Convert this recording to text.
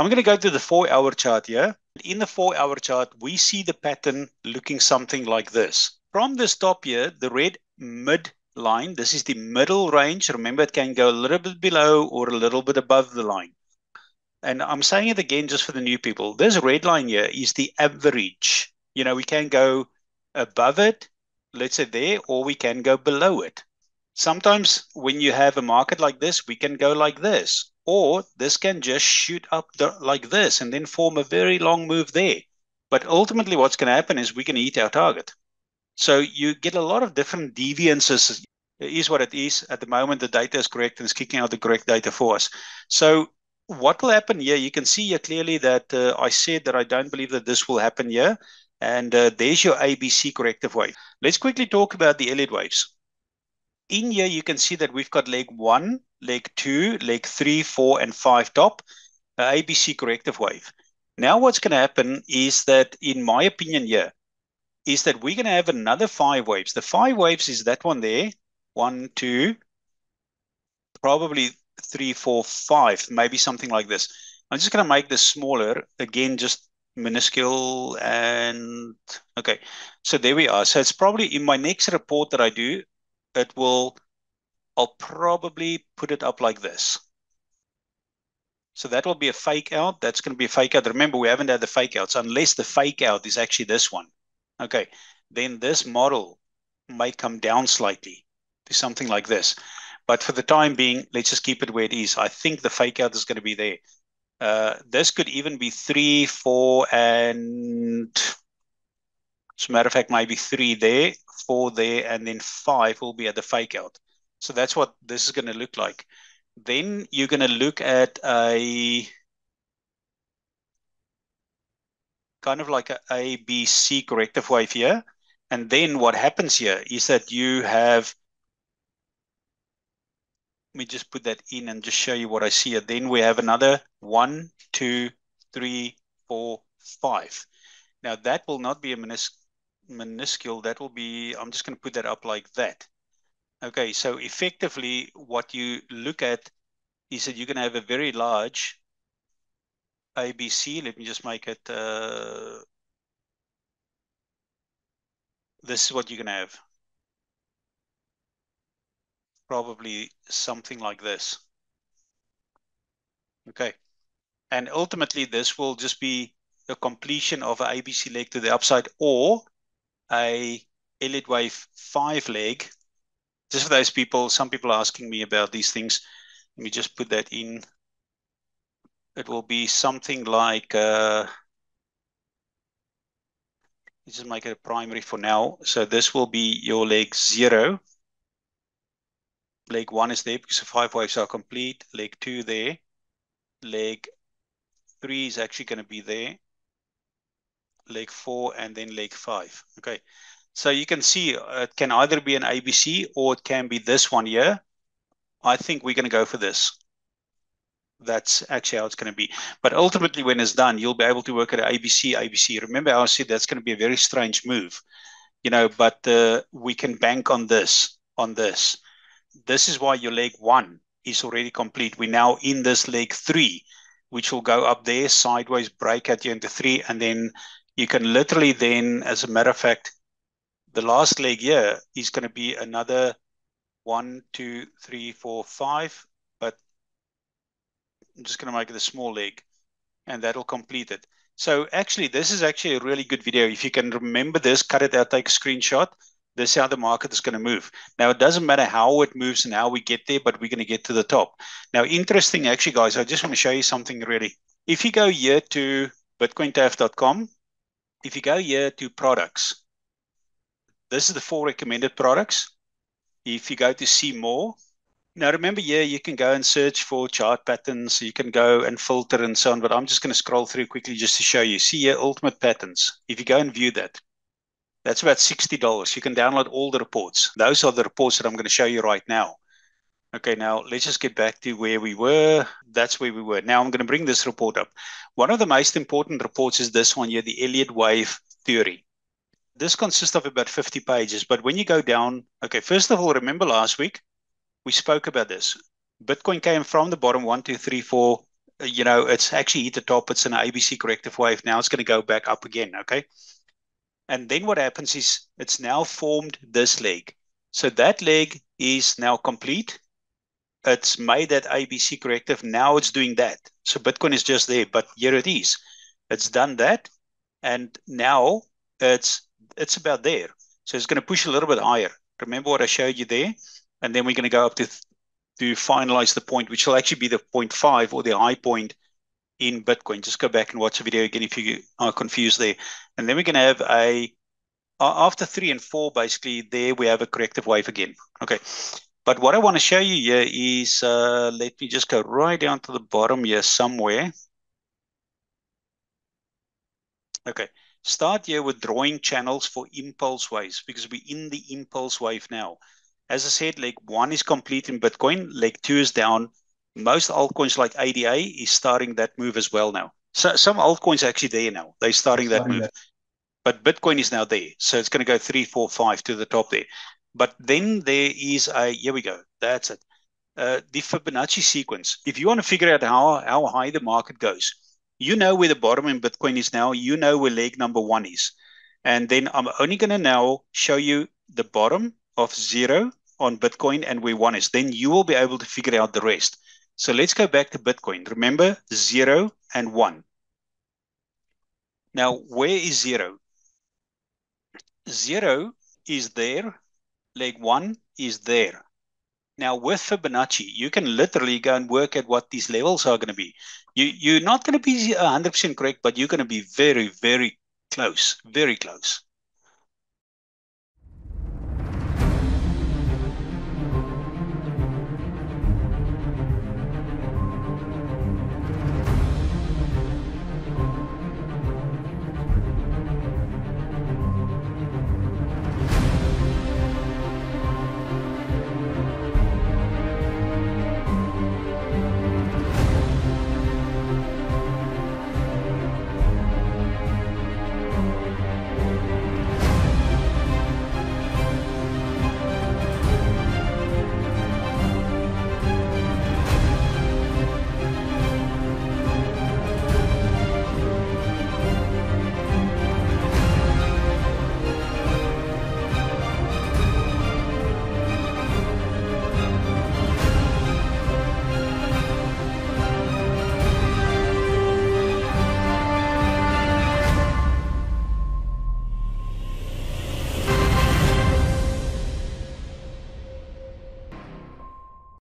I'm going to go to the four hour chart here. In the four hour chart, we see the pattern looking something like this. From this top here, the red mid line, this is the middle range. Remember, it can go a little bit below or a little bit above the line. And I'm saying it again just for the new people. This red line here is the average. You know, we can go above it, let's say there, or we can go below it. Sometimes when you have a market like this, we can go like this, or this can just shoot up the, like this and then form a very long move there. But ultimately, what's going to happen is we can eat our target. So you get a lot of different deviances. It is what it is. At the moment, the data is correct and it's kicking out the correct data for us. So what will happen here? You can see here clearly that uh, I said that I don't believe that this will happen here. And uh, there's your ABC corrective wave. Let's quickly talk about the Elliott waves. In here, you can see that we've got leg one, leg two, leg three, four, and five top, uh, ABC corrective wave. Now what's going to happen is that, in my opinion here, is that we're going to have another five waves. The five waves is that one there, one, two, probably three, four, five, maybe something like this. I'm just going to make this smaller. Again, just minuscule and okay so there we are so it's probably in my next report that I do it will I'll probably put it up like this. So that will be a fake out. That's going to be a fake out. Remember we haven't had the fake outs unless the fake out is actually this one okay then this model might come down slightly to something like this. But for the time being let's just keep it where it is. I think the fake out is going to be there. Uh, this could even be three, four, and a matter of fact, maybe three there, four there, and then five will be at the fake out. So that's what this is going to look like. Then you're going to look at a kind of like a A, B, C corrective wave here. And then what happens here is that you have let me just put that in and just show you what I see. Then we have another one, two, three, four, five. Now that will not be a minus minuscule. That will be, I'm just going to put that up like that. Okay, so effectively what you look at is that you're going to have a very large ABC. Let me just make it, uh, this is what you're going to have probably something like this. Okay. And ultimately, this will just be the completion of an ABC leg to the upside or a Elliott wave five leg. Just for those people, some people are asking me about these things. Let me just put that in. It will be something like, uh, let's just make it a primary for now. So this will be your leg zero leg one is there because the five waves are complete. Leg two there. Leg three is actually going to be there. Leg four and then leg five. Okay. So you can see uh, it can either be an ABC or it can be this one here. I think we're going to go for this. That's actually how it's going to be. But ultimately, when it's done, you'll be able to work at ABC, ABC. Remember I said that's going to be a very strange move, you know, but uh, we can bank on this, on this this is why your leg one is already complete. We're now in this leg three, which will go up there, sideways break at you into three, and then you can literally then, as a matter of fact, the last leg here is going to be another one, two, three, four, five, but I'm just going to make it a small leg, and that'll complete it. So actually, this is actually a really good video. If you can remember this, cut it out, take a screenshot, this is how the market is going to move. Now, it doesn't matter how it moves and how we get there, but we're going to get to the top. Now, interesting, actually, guys, I just want to show you something really. If you go here to bitcointaf.com, if you go here to products, this is the four recommended products. If you go to see more, now remember here, you can go and search for chart patterns. You can go and filter and so on, but I'm just going to scroll through quickly just to show you. See here, ultimate patterns. If you go and view that, that's about $60. You can download all the reports. Those are the reports that I'm going to show you right now. Okay, now let's just get back to where we were. That's where we were. Now I'm going to bring this report up. One of the most important reports is this one here, the Elliott wave theory. This consists of about 50 pages, but when you go down, okay, first of all, remember last week we spoke about this. Bitcoin came from the bottom one, two, three, four, you know, it's actually hit the top. It's an ABC corrective wave. Now it's going to go back up again. Okay. And then what happens is it's now formed this leg. So that leg is now complete. It's made that ABC corrective. Now it's doing that. So Bitcoin is just there, but here it is. It's done that. And now it's it's about there. So it's going to push a little bit higher. Remember what I showed you there? And then we're going to go up to to finalize the point, which will actually be the 0.5 or the high point in Bitcoin. Just go back and watch the video again if you are confused there. And then we're going to have a, after three and four, basically, there we have a corrective wave again. Okay. But what I want to show you here is, uh, let me just go right down to the bottom here somewhere. Okay. Start here with drawing channels for impulse waves because we're in the impulse wave now. As I said, leg one is complete in Bitcoin, leg two is down. Most altcoins like ADA is starting that move as well now. So some altcoins are actually there now. They're starting, starting that move. That. But Bitcoin is now there. So it's going to go three, four, five to the top there. But then there is a, here we go. That's it. Uh, the Fibonacci sequence. If you want to figure out how, how high the market goes, you know where the bottom in Bitcoin is now. You know where leg number one is. And then I'm only going to now show you the bottom of zero on Bitcoin and where one is, then you will be able to figure out the rest. So let's go back to Bitcoin. Remember zero and one. Now, where is zero? Zero is there, leg one is there. Now, with Fibonacci, you can literally go and work at what these levels are going to be. You, you're not going to be 100% correct, but you're going to be very, very close, very close.